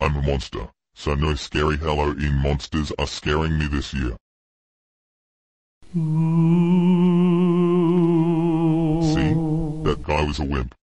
I'm a monster, so no scary Halloween monsters are scaring me this year. See? That guy was a wimp.